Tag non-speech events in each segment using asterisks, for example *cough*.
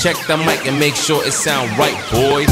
Check the mic and make sure it sound right, boys.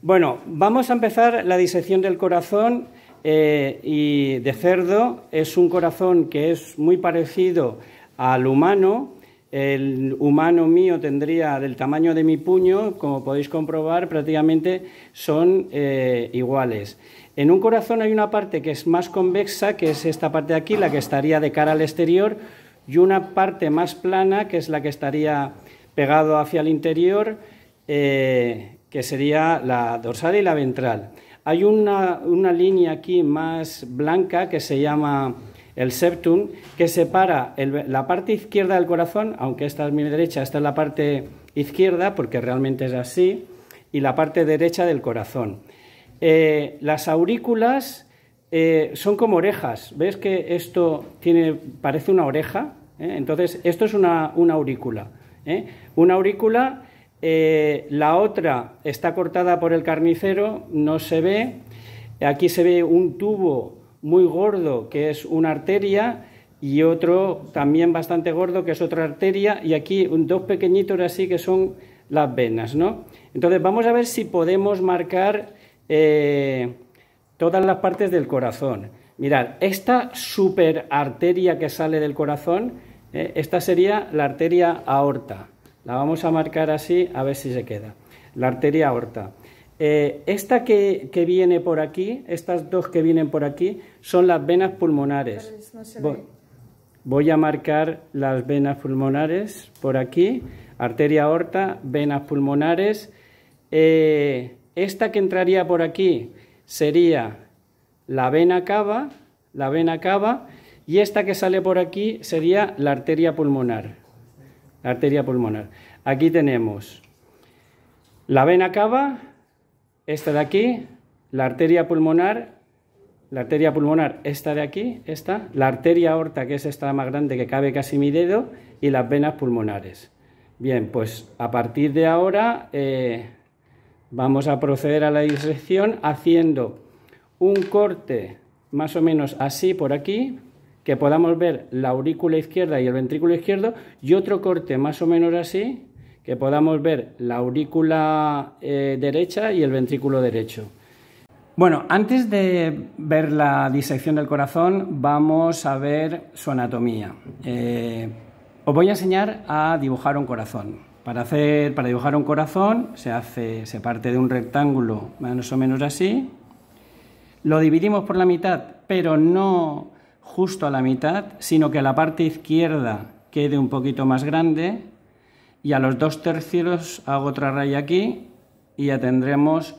Bueno, vamos a empezar la disección del corazón eh, y de cerdo. Es un corazón que es muy parecido al humano. El humano mío tendría del tamaño de mi puño, como podéis comprobar, prácticamente son eh, iguales. En un corazón hay una parte que es más convexa, que es esta parte de aquí, la que estaría de cara al exterior, y una parte más plana, que es la que estaría pegado hacia el interior, eh, que sería la dorsal y la ventral. Hay una, línea aquí más blanca que se llama el septum, que separa la parte izquierda del corazón, aunque esta es mi derecha, esta es la parte izquierda, porque realmente es así, y la parte derecha del corazón. Eh, las aurículas eh, son como orejas. ¿Ves que esto tiene, parece una oreja? ¿Eh? Entonces, esto es una, una aurícula. Una aurícula eh, la otra está cortada por el carnicero, no se ve. Aquí se ve un tubo muy gordo que es una arteria y otro también bastante gordo que es otra arteria y aquí dos pequeñitos así que son las venas, ¿no? Entonces vamos a ver si podemos marcar eh, todas las partes del corazón. Mirad, esta super arteria que sale del corazón, eh, esta sería la arteria aorta. La vamos a marcar así a ver si se queda. La arteria aorta. Eh, esta que, viene por aquí, estas dos que vienen por aquí, son las venas pulmonares. voy, a marcar las venas pulmonares por aquí. Arteria aorta, venas pulmonares. Eh, esta que entraría por aquí sería la vena cava, la vena cava, y esta que sale por aquí sería la arteria pulmonar arteria pulmonar. Aquí tenemos la vena cava, esta de aquí, la arteria pulmonar, la arteria pulmonar, esta de aquí, esta, la arteria aorta, que es esta más grande que cabe casi mi dedo, y las venas pulmonares. Bien, pues a partir de ahora eh, vamos a proceder a la disección haciendo un corte más o menos así por aquí, que podamos ver la aurícula izquierda y el ventrículo izquierdo y otro corte más o menos así, que podamos ver la aurícula eh, derecha y el ventrículo derecho. Bueno, antes de ver la disección del corazón, vamos a ver su anatomía. Eh, os voy a enseñar a dibujar un corazón. Para, hacer, para dibujar un corazón se, hace, se parte de un rectángulo más o menos así, lo dividimos por la mitad, pero no justo a la mitad, sino que la parte izquierda quede un poquito más grande y a los dos tercios hago otra raya aquí y ya tendremos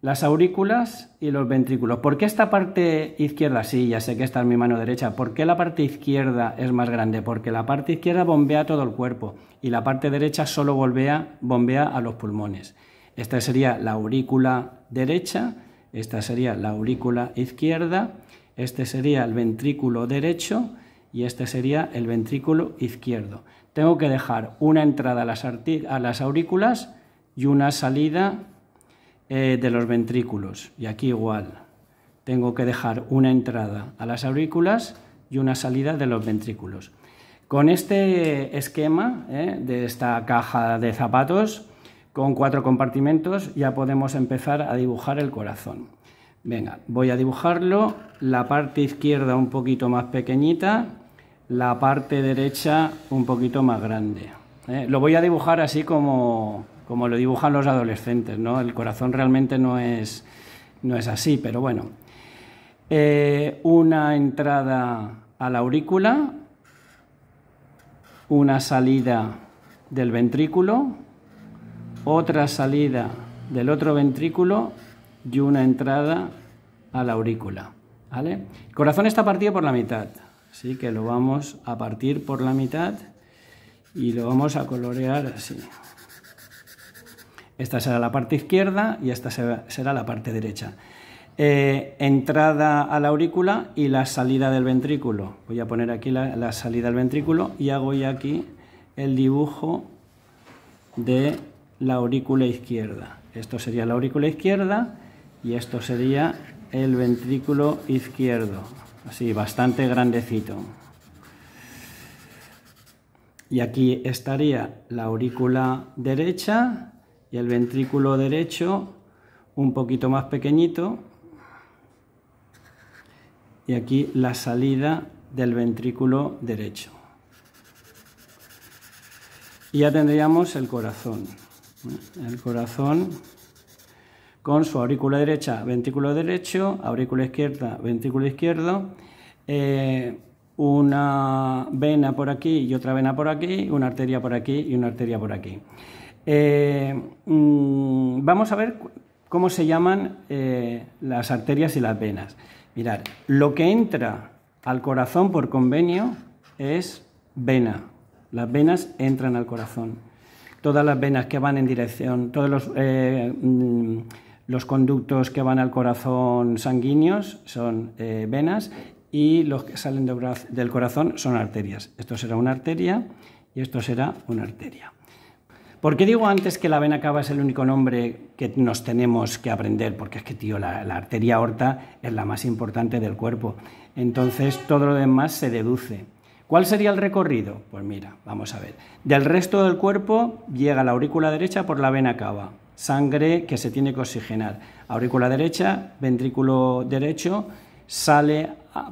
las aurículas y los ventrículos. ¿Por qué esta parte izquierda? Sí, ya sé que esta es mi mano derecha. ¿Por qué la parte izquierda es más grande? Porque la parte izquierda bombea todo el cuerpo y la parte derecha solo bombea, bombea a los pulmones. Esta sería la aurícula derecha, esta sería la aurícula izquierda este sería el ventrículo derecho y este sería el ventrículo izquierdo. Tengo que dejar una entrada a las, aurículas y una salida eh, de los ventrículos. Y aquí igual. Tengo que dejar una entrada a las aurículas y una salida de los ventrículos. Con este esquema eh, de esta caja de zapatos, con cuatro compartimentos, ya podemos empezar a dibujar el corazón. Venga, voy a dibujarlo, la parte izquierda un poquito más pequeñita, la parte derecha un poquito más grande. ¿eh? Lo voy a dibujar así como, como lo dibujan los adolescentes, ¿no? El corazón realmente no es, no es así, pero bueno. Eh, una entrada a la aurícula, una salida del ventrículo, otra salida del otro ventrículo y una entrada a la aurícula. ¿vale? El corazón está partido por la mitad, así que lo vamos a partir por la mitad y lo vamos a colorear así. Esta será la parte izquierda y esta será la parte derecha. eh, entrada a la aurícula y la salida del ventrículo. Voy a poner aquí la, salida del ventrículo y hago ya aquí el dibujo de la aurícula izquierda. Esto sería la aurícula izquierda y esto sería el ventrículo izquierdo, así bastante grandecito. Y aquí estaría la aurícula derecha y el ventrículo derecho un poquito más pequeñito y aquí la salida del ventrículo derecho. Y ya tendríamos el corazón. El corazón con su aurícula derecha, ventrículo derecho, aurícula izquierda, ventrículo izquierdo, eh, una vena por aquí y otra vena por aquí, una arteria por aquí y una arteria por aquí. Eh, mm, vamos a ver cómo se llaman eh, las arterias y las venas. Mirad, lo que entra al corazón por convenio es vena. Las venas entran al corazón. Todas las venas que van en dirección, todos los, mm, los conductos que van al corazón sanguíneos son eh, venas y los que salen del corazón son arterias. Esto será una arteria y esto será una arteria. ¿Por qué digo antes que la vena cava es el único nombre que nos tenemos que aprender? Porque es que, tío, la, arteria aorta es la más importante del cuerpo. Entonces, todo lo demás se deduce. ¿Cuál sería el recorrido? Pues mira, vamos a ver. Del resto del cuerpo llega la aurícula derecha por la vena cava, sangre que se tiene que oxigenar. Aurícula derecha, ventrículo derecho, sale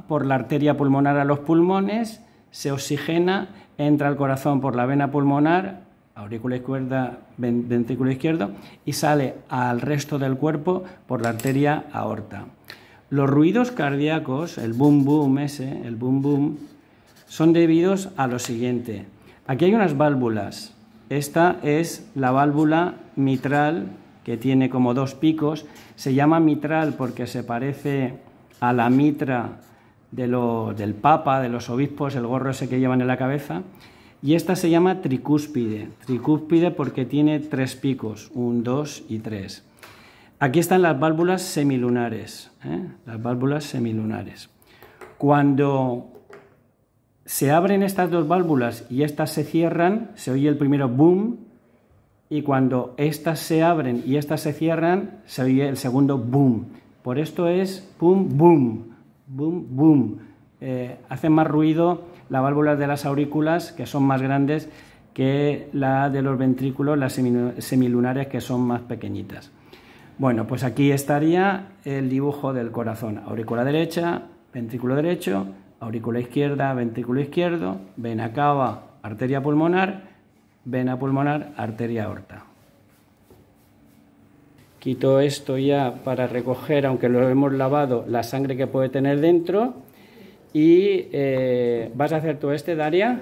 por la arteria pulmonar a los pulmones, se oxigena, entra al corazón por la vena pulmonar, aurícula izquierda, ventrículo izquierdo, y sale al resto del cuerpo por la arteria aorta. Los ruidos cardíacos, el boom boom ese, el boom boom, son debidos a lo siguiente. Aquí hay unas válvulas. Esta es la válvula mitral, que tiene como dos picos. Se llama mitral porque se parece a la mitra del papa, de los obispos, el gorro ese que llevan en la cabeza. Y esta se llama tricúspide, tricúspide porque tiene tres picos, un, dos y tres. Aquí están las válvulas semilunares, ¿eh? las válvulas semilunares. Cuando se abren estas dos válvulas y estas se cierran, se oye el primero boom, y cuando estas se abren y estas se cierran, se oye el segundo boom. Por esto es boom, boom, boom, boom. Eh, hace más ruido las válvulas de las aurículas, que son más grandes que la de los ventrículos, las semilunares, que son más pequeñitas. Bueno, pues aquí estaría el dibujo del corazón. Aurícula derecha, ventrículo derecho, aurícula izquierda, ventrículo izquierdo, vena cava, arteria pulmonar, vena pulmonar, arteria aorta. Quito esto ya para recoger, aunque lo hemos lavado, la sangre que puede tener dentro y eh, ¿vas a hacer tú este, Daria?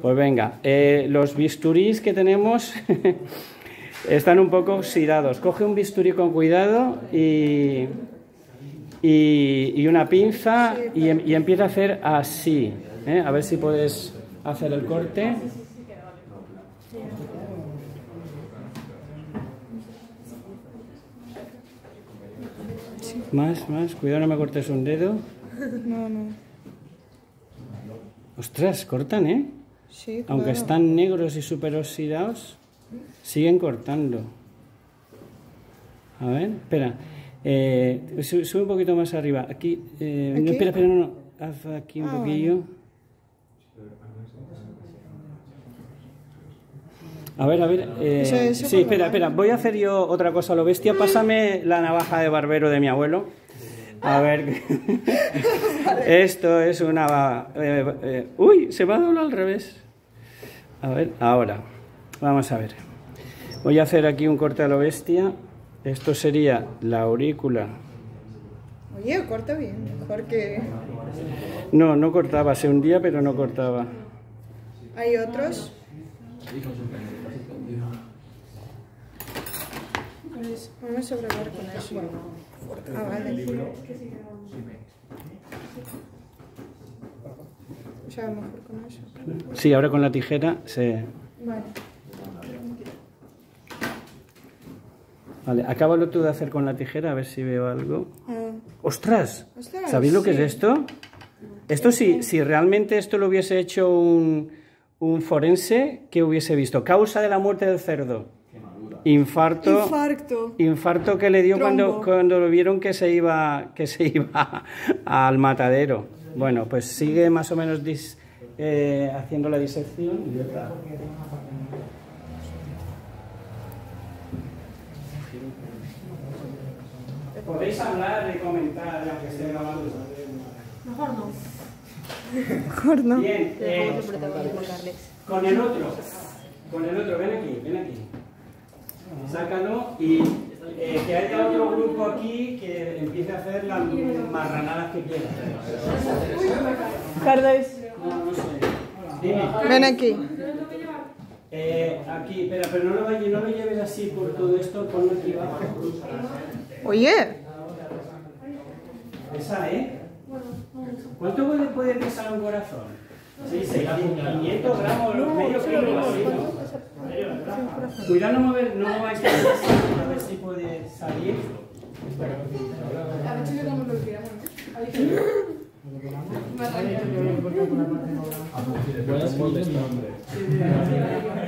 Pues venga, eh, los bisturís que tenemos *laughs* están un poco oxidados. Coge un bisturí con cuidado y, y, una pinza y, y, empieza a hacer así. ¿eh? A ver si puedes hacer el corte. Más, más. Cuidado, no me cortes un dedo. No, no. Ostras, cortan, ¿eh? Sí, Aunque están negros y super oxidados, siguen cortando. A ver, espera. Eh, sube un poquito más arriba. Aquí, eh, No, espera, espera, no, no. Haz aquí un ah, poquillo. A ver, a ver. Eh, sí, espera, espera. Voy a hacer yo otra cosa a lo bestia. Pásame la navaja de barbero de mi abuelo. A ver, *laughs* esto es una... Eh, eh, uy, se va a doblar al revés. A ver, ahora, vamos a ver. Voy a hacer aquí un corte a lo bestia. Esto sería la aurícula. Oye, corta bien, mejor que... No, no cortaba, se hundía pero no cortaba. ¿Hay otros? vamos a probar con eso. Ah, vale. mejor con eso. Sí, ahora con la tijera se... Vale. Vale, acábalo tú de hacer con la tijera, a ver si veo algo. Ah. ¡Ostras! Ostras, ¿Sabéis lo que es esto? Esto sí, si realmente esto lo hubiese hecho un, un forense, ¿qué hubiese visto? Causa de la muerte del cerdo. Infarto. Infarto. Infarto que le dio cuando, cuando lo vieron que se iba, que se iba *laughs* al matadero. Bueno, pues sigue más o menos dis- eh, haciendo la disección. Podéis hablar y comentar, aunque esté grabando. Mejor no. Bien, eh, con el otro, con el otro, ven aquí, ven aquí. Sácalo y eh, que haya otro grupo aquí que empiece a hacer las marranadas que quiera. Carles. No, no sé. Dime. Ven aquí. Eh, aquí, espera, pero no lo, vayas- no lo lleves así por todo esto, ponlo aquí abajo. Oye, Esa, ¿eh? ¿Cuánto puede, puede pesar un corazón? Sí, sí, 500 gramos, medio kilo, así, ¿no? Cuidado no mover, no mováis el peso, a ver si puede salir.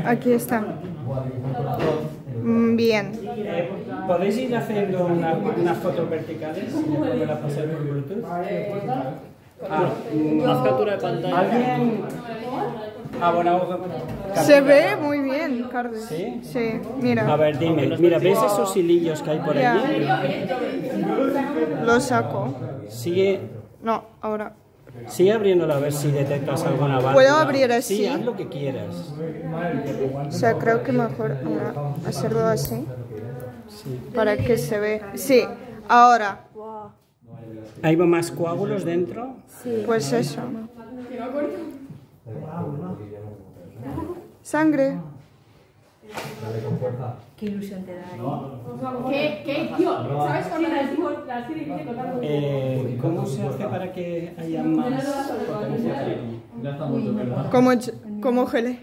aquí está. Mm, Bien. Eh, ¿Podéis ir haciendo una- unas fotos verticales y después me las pasáis por Bluetooth? Ah, Haz captura de pantalla. ¿Alguien abonado? Se ve muy bien, Carles. ¿Sí? Sí, A mira. ver, dime, mira, ¿ves esos hilillos que hay por allí? Lo saco. Sigue, No, ahora. Sigue abriéndolo a ver si detectas alguna válvula. ¿Puedo abrir así? Sí, haz lo que quieras. O sea, creo que mejor hacerlo así. Para que se ve. Sí, ahora. ¿Hay más coágulos dentro? Pues eso. Sangre. Qué ilusión te da. Eh, ¿Cómo se hace para que haya más? Como, como gele.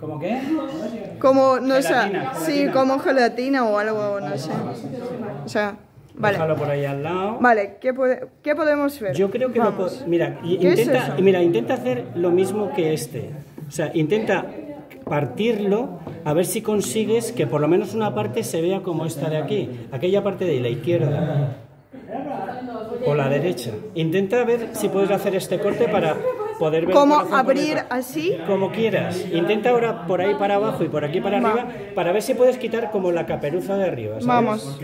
¿Cómo qué? Como, no sé. Gelatina, Sí, como gelatina o algo, no sé. O sea, vale. Déjalo por ahí al lado. Vale, ¿qué, puede- qué podemos ver? Yo creo que lo Vamos. po- mira, ¿Qué es mira, intenta hacer lo mismo que este. O sea, intenta partirlo a ver si consigues que por lo menos una parte se vea como esta de aquí, aquella parte de la izquierda o la derecha. Intenta ver si puedes hacer este corte para poder ver ¿Cómo abrir así? como quieras. Intenta ahora por ahí para abajo y por aquí para Va. arriba para ver si puedes quitar como la caperuza de arriba. ¿sabes? Vamos.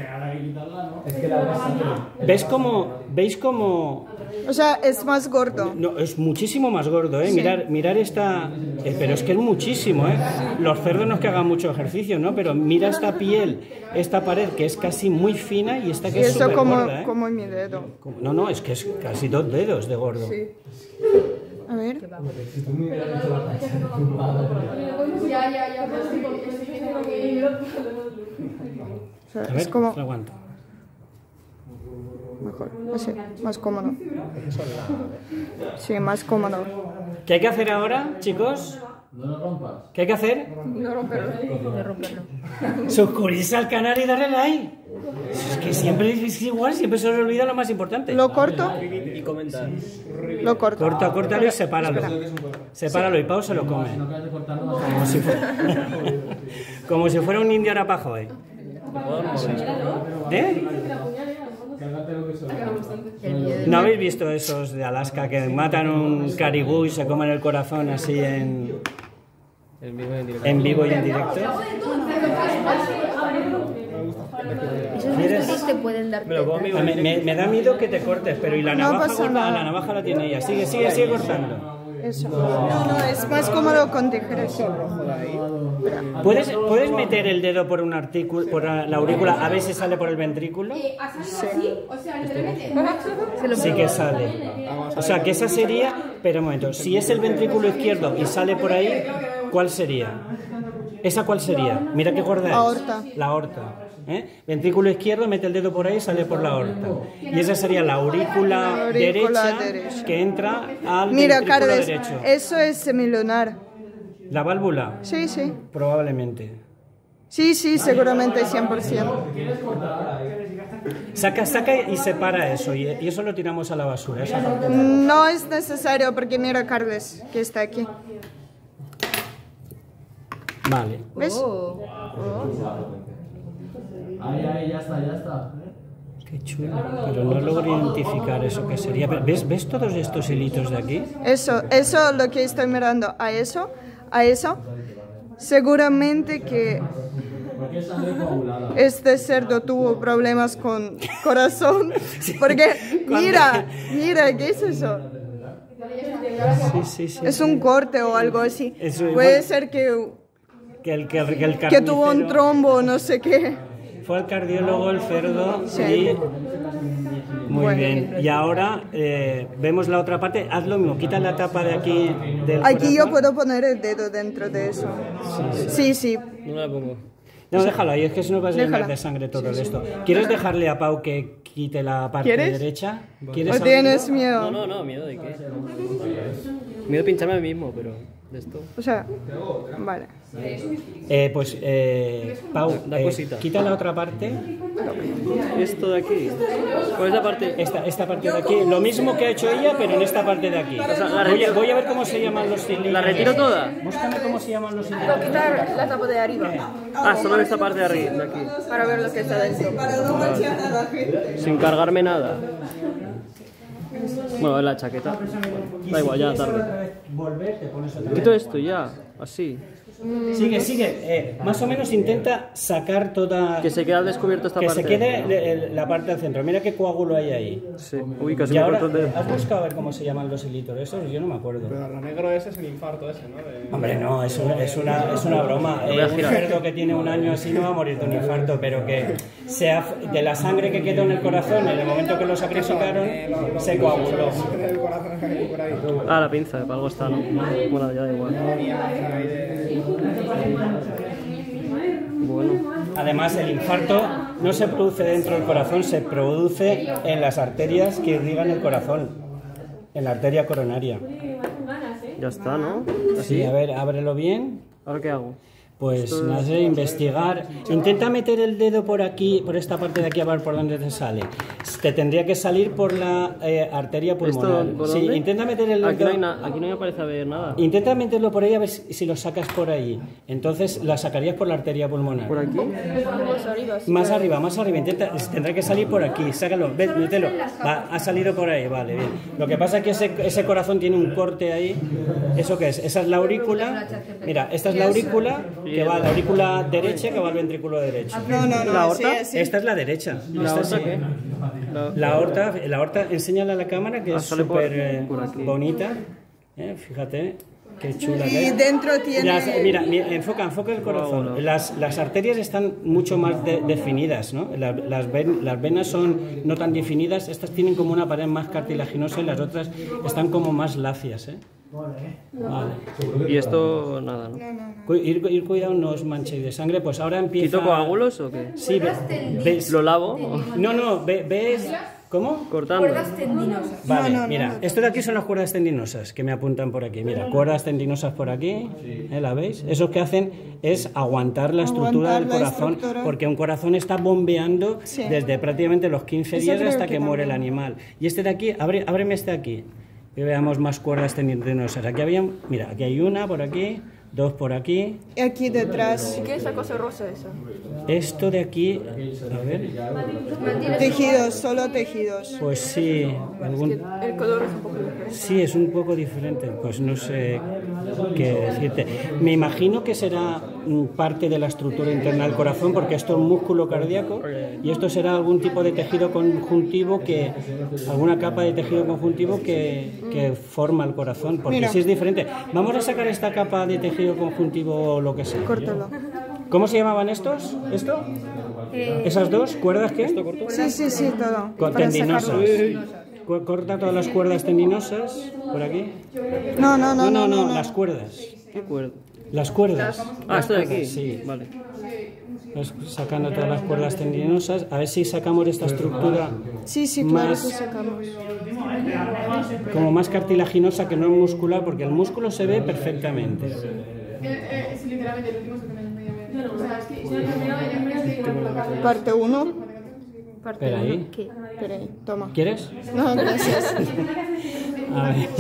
¿Ves cómo veis cómo O sea, es más gordo. No, es muchísimo más gordo, ¿eh? Mirar, mirar esta... eh, pero es que es muchísimo, ¿eh? Los cerdos no es que hagan mucho ejercicio, ¿no? Pero mira esta piel, esta pared que es casi muy fina y esta que Y es eso súper como, gorda, ¿eh? como en mi dedo. No, no, es que es casi dos dedos de gordo. A ver. O sea, A ver, es como mejor, así, más cómodo. Sí, más cómodo. ¿Qué hay que hacer ahora, chicos? ¿Qué hay que hacer? De romperlo. Suscribirse al canal y darle like. Es que siempre es igual, siempre se os olvida lo más importante. ¿Lo corto? Y comentar. Lo corto. Corta, córtalo y sepáralo. Sepáralo y Pau se lo come. Como si fuera, *laughs* como si fuera un indio arapajo, ¿eh? ¿Eh? ¿No habéis visto esos de Alaska que matan un caribú y se comen el corazón así en, En vivo y en directo. en vivo y en directo? Esos ¿Quieres? gestos te pueden dar Me da miedo que te cortes, pero y la No navaja, pasa guarda? nada. la navaja la tiene ella. Sigue, sigue, sigue cortando. Eso. No, no, es más cómodo con tijeras. ¿Puedes, ¿Puedes meter el dedo por un artículo, por la aurícula, a ver si sale por el ventrículo? Sí que sale. O sea, que esa sería, pero un momento, si es el ventrículo izquierdo y sale por ahí, ¿cuál sería? ¿Esa cuál sería? Mira qué gorda es. Aorta. La aorta. ¿eh? Ventrículo izquierdo, mete el dedo por ahí y sale por la aorta. Y esa sería la aurícula, Aurícula derecha, derecha. que entra al Mira, ventrículo Carles, derecho. eso es semilunar. ¿La válvula? Sí, sí. Probablemente. Sí, sí, seguramente 100%. Saca, saca y separa eso, y, eso lo tiramos a la basura. esa parte. No es necesario porque mira Carles, que está aquí. Vale. ¿Ves? Oh. Ahí, ahí, ya está, ya está. Qué chulo. Pero no logro identificar eso que sería. ¿Ves, ¿Ves todos estos hilitos de aquí? Eso, eso lo que estoy mirando. A eso, a eso. Seguramente que este cerdo tuvo problemas con corazón. *laughs* Porque, *laughs* mira, *laughs* mira, ¿qué es eso? Sí, sí, sí. Es un corte o algo así. Puede ser que, Que el, que, el- que el que tuvo un trombo, no sé qué. Fue al cardiólogo el cerdo Sí. y... Muy Bueno. bien. Y ahora eh, vemos la otra parte. Haz lo mismo. Quita la tapa de aquí del Aquí yo corazón. puedo poner el dedo dentro de eso. Sí, sí. No la pongo. No, déjalo ahí. Es que si no vas a llenar de sangre todo esto. ¿Quieres dejarle a Pau que quite la parte ¿Quieres? derecha? ¿Quieres ¿O tienes No, miedo? no, no, miedo de qué. Miedo de pincharme a mí mismo, pero de esto. O sea, vale. Eh, pues, eh, Pau, eh, cosita. quita la otra parte. Esto de aquí. Pues esa parte. Esta, esta parte de aquí. Lo mismo que ha hecho ella, pero en esta parte de aquí. sea, la voy, a, voy a ver cómo se llaman los cilindros. ¿La retiro toda? Búscame cómo se llaman los cilindros. Quitar la tapa de arriba Ah, solo esta parte de arriba, de aquí. para ver lo que está dentro. Sin cargarme nada. Bueno, la chaqueta. Da igual, ya tarde. Quito esto ya, así. Sigue, sigue. Eh, más o menos intenta sacar toda. Que se quede al descubierto esta que parte. se quede le- la parte del centro. Mira qué coágulo hay ahí. Sí. Uy, casi Y me ahora, dedo. ¿has buscado a ver cómo se llaman los hilitos esos? Yo no me acuerdo. Pero lo negro ese es el infarto ese, ¿no? De- Hombre, no, es una, es una, es una broma. Eh, un cerdo que tiene un año así no va a morir de un infarto, pero que sea de la sangre que quedó en el corazón en el momento que lo sacrificaron, se coaguló. Ah, la pinza, para algo está, ¿no? Bueno, ya da igual. Bueno, Además, el infarto no se produce dentro del corazón, se produce en las arterias que irrigan el corazón, en la arteria coronaria. ya está, ¿no? Sí, a ver, ábrelo bien. ¿Ahora qué hago? Pues no sé, investigar. Intenta meter el dedo por aquí, por esta parte de aquí, a ver por dónde te sale. Te tendría que salir por la eh, arteria pulmonar. ¿Esto por sí, dónde? intenta meter el Aquí no, hay dedo. na- aquí no me parece haber nada. Intenta meterlo por ahí a ver si, si lo sacas por ahí. Entonces la sacarías por la arteria pulmonar. ¿Por aquí? Más arriba, más arriba. Intenta, tendrá que salir por aquí. Sácalo, ve, mételo. Va, ha salido por ahí, vale, bien. Lo que pasa es que ese, ese corazón tiene un corte ahí. ¿Eso qué es? Esa es la aurícula. Mira, esta es la aurícula que va a la aurícula derecha que va al ventrículo derecho. No, no, no. ¿La aorta? sí. Esta es la derecha. ¿La sí. qué? La- aorta, la aorta, enséñala a la cámara que Ah, es súper eh, bonita. Eh, fíjate, qué chula. Y que es. dentro tiene... Las- mira, mira, enfoca, enfoca el corazón. Las, las arterias están mucho más de- definidas, ¿no? La- Las, ven- las venas son no tan definidas, estas tienen como una pared más cartilaginosa y las otras están como más lacias, ¿eh? Vale. Y esto, nada, ¿no? Cu- Ir, ir cuidado, no os manchéis de sangre. Pues ahora empieza... ¿Quito coágulos o qué? Sí, ve- ves... ¿Lo lavo? No, no, ve- ves... ¿Cómo? Cortando. Cuerdas tendinosas. Vale, mira, esto de aquí son las cuerdas tendinosas que me apuntan por aquí. Mira, cuerdas tendinosas por aquí, ¿eh? ¿la veis? Eso que hacen es aguantar la estructura Aguantar del corazón, estructura. porque un corazón está bombeando Sí. desde prácticamente los 15 Eso días hasta que que muere el animal. Y este de aquí, abre, ábreme este aquí, que veamos más cuerdas tendinosas. Aquí había, mira, aquí hay una por aquí, dos por aquí. Y aquí detrás, ¿Qué es esa cosa rosa esa? Esto de aquí, a ver, tejidos, solo tejidos. pues sí, algún, El color es un poco diferente. Sí, es un poco diferente, pues no sé qué decirte. Me imagino que será parte de la estructura interna del corazón, porque esto es músculo cardíaco y esto será algún tipo de tejido conjuntivo que, alguna capa de tejido conjuntivo que, que forma el corazón, porque Mira. sí es diferente. Vamos a sacar esta capa de tejido conjuntivo o lo que sea. Córtalo. ¿Cómo se llamaban estos? ¿Esto? ¿Esas dos? ¿Cuerdas qué? Sí, sí, sí, todo. Con tendinosas. Corta todas las cuerdas tendinosas por aquí. No, no, No, no, no, no, las cuerdas. ¿Qué cuerda? Las cuerdas. Ah, esto de aquí. Sí. Vale. Sacando todas las cuerdas tendinosas. A ver si sacamos esta estructura Sí, sí, claro Más- que sacamos. como más cartilaginosa que no muscular, porque el músculo se ve perfectamente. Es literalmente el último la cara. Parte 1. Espera ahí. Espera ahí, toma. ¿Quieres? No, gracias. *laughs*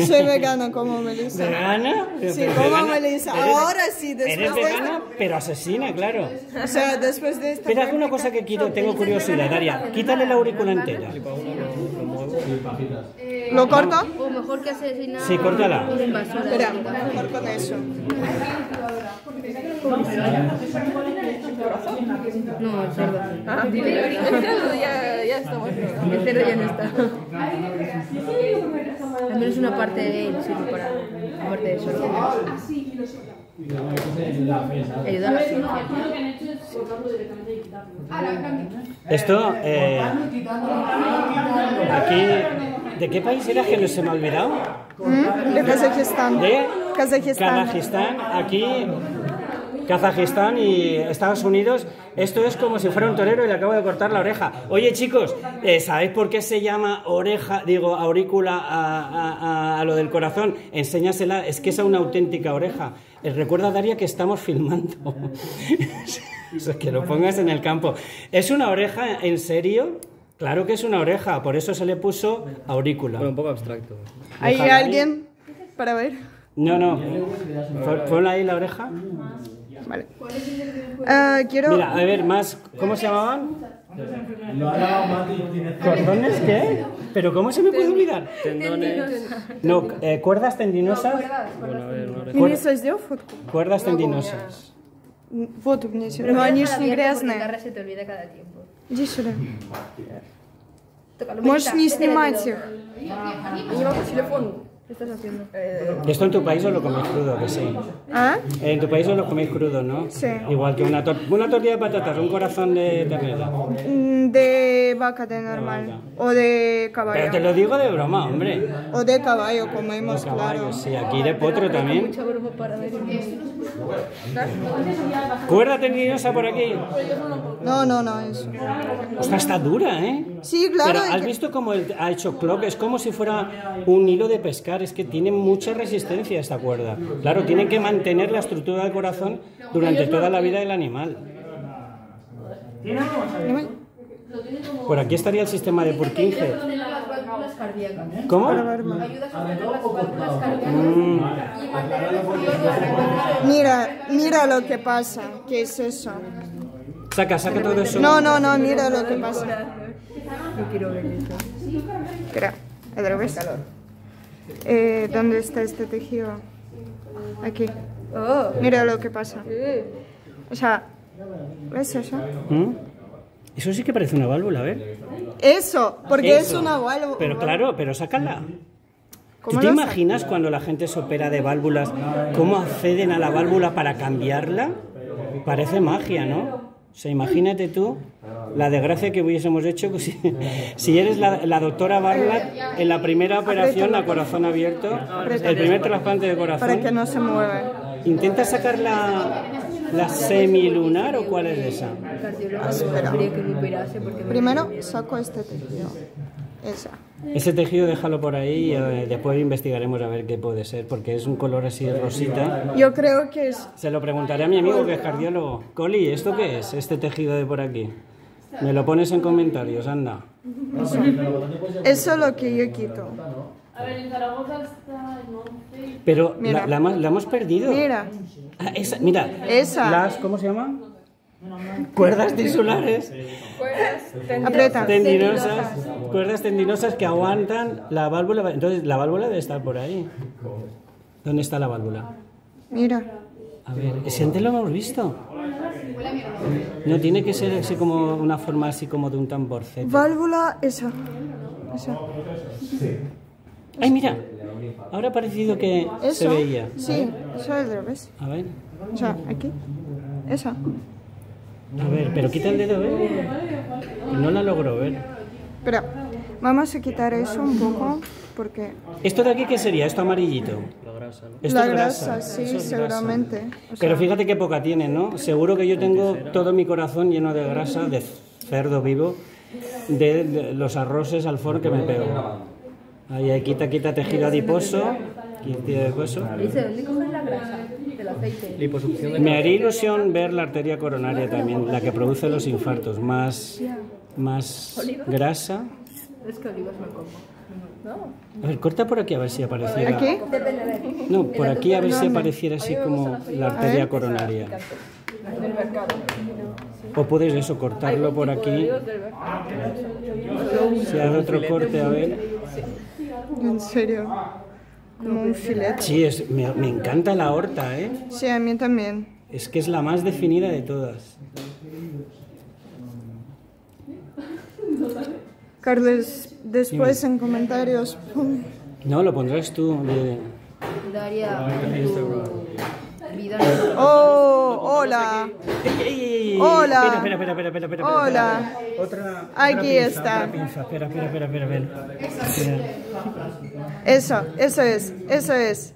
Soy vegana como Melissa. ¿Vegana? Sí, Pero como vegana- Melissa. Ahora sí, después Eres de vegana, pero asesina, claro. O sea, después de esta Espera, una cosa que quiero, tengo curiosidad, Daria. Quítale la aurícula entera. ¿Lo corto? O mejor que asesinar Sí, córtala. Espera, mejor con eso. No, el cerdo. Ah, ya, ya estamos. El cerdo ya no está. Al menos una parte de él sirve para aparte de eso. Ayuda a la ciencia. Esto, eh, aquí, ¿de qué país era que no se me ha olvidado? ¿Mm? De Kazajistán. De Kazajistán. Kazajistán, aquí, Kazajistán y Estados Unidos. Esto es como si fuera un torero y le acabo de cortar la oreja. Oye, chicos, eh, ¿sabéis por qué se llama oreja, digo, aurícula a, a- a- a lo del corazón? Enséñasela, es que es una auténtica oreja. Eh, recuerda, Daria, que estamos filmando. *laughs* O sea, que lo pongas en el campo. ¿Es una oreja en serio? Claro que es una oreja, por eso se le puso aurícula. Bueno, un poco abstracto. ¿Hay alguien para ver? No, no. Ponla ahí la oreja. Vale. Ah, quiero... Mira, a ver, más. ¿Cómo se llamaban? ¿Cordones qué? ¿Pero cómo se me puede olvidar? Tendones. No, eh, cuerdas tendinosas. Bueno, a ver, una oreja. Melissa, сделай фотку. Cuerdas tendinosas. Вот у меня сегодня. Но они же не La gрязные. garra se te olvida cada tiempo. Иди сюда. Tócalo, Можешь Melissa, не métele el снимать dedo. их. Y lleva tu teléfono. ¿Qué estás haciendo? Eh, Esto en tu país os lo coméis crudo, que sí. ¿Ah? En tu país os lo coméis crudo, ¿no? Sí. Igual que una, tor- una tortilla de patatas, un corazón de ternera. Mm, De vaca de normal. O de Pero te caballo. lo digo de broma, hombre. O de caballo comemos, claro. Caballos, sí, aquí de potro también. Mucha broma para ver. Cuerda tendinosa por aquí. No, no, no, eso. Esta está dura, ¿eh? Sí, claro. Pero has que- visto cómo él ha hecho clock, es como si fuera un hilo de pescar, es que tiene mucha resistencia esta cuerda. Claro, tiene que mantener la estructura del corazón durante toda la vida del animal. Por aquí estaría el sistema de Purkinje. Cardíacas. ¿Cómo? Ayuda a sostener las válvulas cardíacas Mm, y mantener el durante Mira, mira lo que pasa. ¿Qué es eso? Saca, saca todo eso. No, no, no, mira lo que pasa. Yo quiero ver eso. Espera, ¿otra vez? Eh, ¿Dónde está este tejido? Aquí. Oh. Mira lo que pasa. O sea, ¿ves eso? ¿Mm? Eso sí que parece una válvula, a ver. Eso, porque es una válvula. Pero claro, pero sácala. ¿Tú ¿Cómo te imaginas cuando la gente se opera de válvulas, cómo acceden a la válvula para cambiarla? Parece magia, ¿no? O sea, imagínate tú la desgracia que hubiésemos hecho pues, si, *laughs* si eres la, la doctora Barlat en la primera operación a corazón abierto, el primer trasplante de Para que corazón. no se mueva. ¿Intenta sacar la, la semilunar o cuál es esa? Primero saco este tejido. Esa. Ese tejido déjalo por ahí y eh, después investigaremos a ver qué puede ser, porque es un color así rosita. Yo creo que es. Se lo preguntaré a mi amigo que es cardiólogo. Coli, ¿esto qué es? Este tejido de por aquí. Me lo pones en comentarios, anda. Eso es lo que yo quito. Pero Mira. la, la hemos- la hemos perdido. Mira, Ah, esa, mira. Esa. Las, ¿Cómo se llama? Cuerdas tisulares aprieta. tendinosas. Cuerdas tendinosas que aguantan la válvula. Entonces, la válvula debe estar por ahí. ¿Dónde está la válvula? Mira. A ver, ese antes lo hemos visto. No tiene que ser así como una forma así como de un tamborcete. Válvula, esa. Esa. Ay, mira. Ahora ha parecido que se Eso. veía. Sí, eso es al revés. A ver. O sea, aquí. Esa. A ver, pero quita el dedo, ¿eh? No la logro ver. Pero vamos a quitar eso un poco porque ¿Esto de aquí qué sería? Esto amarillito. La grasa, ¿no? Esto la es grasa, Eso sí, es grasa. seguramente. O sea, Pero fíjate qué poca tiene, ¿no? Seguro que yo tengo todo mi corazón lleno de grasa, de cerdo vivo, de, de los arroces al forno que me pego. Ahí, ahí, quita, quita tejido adiposo. Quita adiposo. Dice, ¿dónde coges la grasa? Del aceite. Liposucción de Me haría ilusión ver la arteria coronaria también, la que produce los infartos, más más grasa. Es que olivos no como. A ver, corta por aquí a ver si apareciera. ¿Aquí? No, por aquí a ver si apareciera así como la arteria coronaria. O puedes eso, cortarlo por aquí. Si hay otro corte, a ver. En serio. Como un filete. Sí, es, me, me encanta la horta, ¿eh? Sí, a mí también. Es que es la más definida de todas. Carlos, después en comentarios. No, lo pondrás tú. de- Daría vida. Oh, hola. *laughs* Hola. Espera, espera, espera, espera, espera, espera. Hola. Otra, Aquí otra pinza, está. espera, espera, espera, espera. Espera. Eso, eso es, eso es.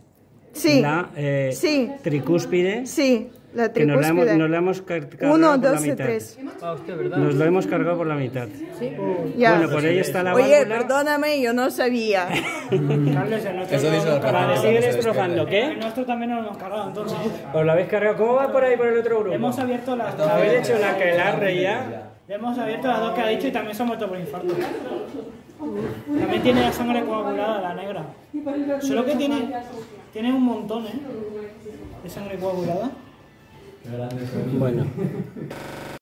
Sí, La eh, Sí. tricúspide, sí, la que nos la hemos, nos la hemos car- cargado Uno, por la dos y mitad. tres. Ah. Nos lo hemos cargado por la mitad. Ya. Bueno, por ahí está la Oye, válvula. perdóname, yo no sabía. *laughs* Eso dice Vale, sigue destrozando. ¿Qué? Nosotros también nos lo hemos cargado, entonces. ¿Os lo habéis cargado? ¿Cómo va por ahí por el otro grupo? Hemos abierto las ¿Habéis hecho la que la ya? Hemos abierto las dos que ha dicho y también se ha muerto por infarto. También tiene la sangre coagulada, la negra. Solo que tiene, tiene un montón, ¿eh? De sangre coagulada. Bueno. *laughs*